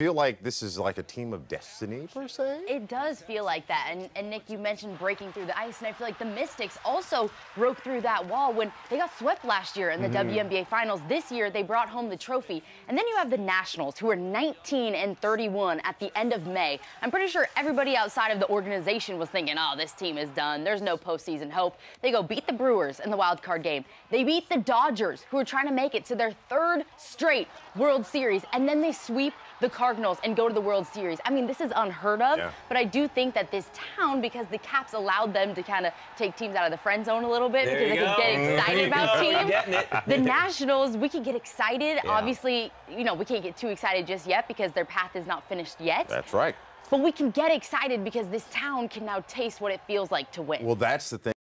feel like this is like a team of destiny per se? It does feel like that. And, and Nick, you mentioned breaking through the ice, and I feel like the Mystics also broke through that wall when they got swept last year in the mm-hmm. WNBA Finals. This year, they brought home the trophy. And then you have the Nationals, who are 19 and 31 at the end of May. I'm pretty sure everybody outside of the organization was thinking, oh, this team is done. There's no postseason hope. They go beat the Brewers in the wild card game. They beat the Dodgers, who are trying to make it to their third straight World Series. And then they sweep the Cardinals and go to the World Series. I mean, this is unheard of, yeah. but I do think that this town, because the Caps allowed them to kind of take teams out of the friend zone a little bit there because they go. could get excited about teams. The Nationals, we could get excited. Yeah. Obviously, you know, we can't get too excited just yet because their path is not finished yet. That's right. But we can get excited because this town can now taste what it feels like to win. Well, that's the thing.